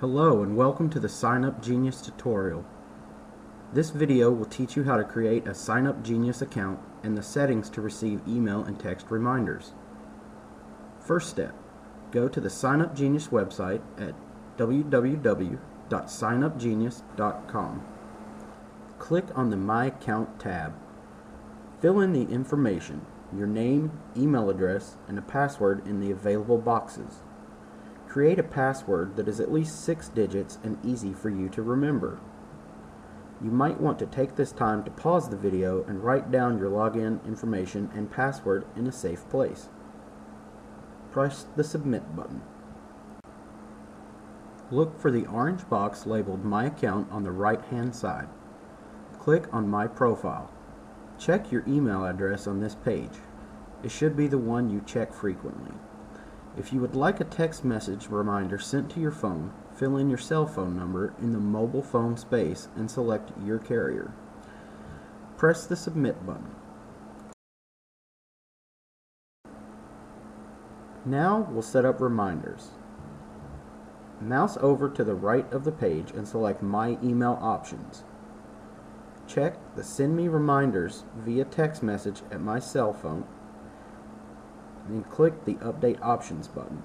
Hello and welcome to the Sign Up Genius tutorial. This video will teach you how to create a Sign Up Genius account and the settings to receive email and text reminders. First step, go to the Sign Up Genius website at www.signupgenius.com. Click on the My Account tab. Fill in the information, your name, email address, and a password in the available boxes. Create a password that is at least six digits and easy for you to remember. You might want to take this time to pause the video and write down your login information and password in a safe place. Press the Submit button. Look for the orange box labeled My Account on the right hand side. Click on My Profile. Check your email address on this page. It should be the one you check frequently. If you would like a text message reminder sent to your phone, fill in your cell phone number in the mobile phone space and select your carrier. Press the Submit button. Now we'll set up reminders. Mouse over to the right of the page and select My Email Options. Check the Send Me Reminders via text message at my cell phone and click the Update Options button.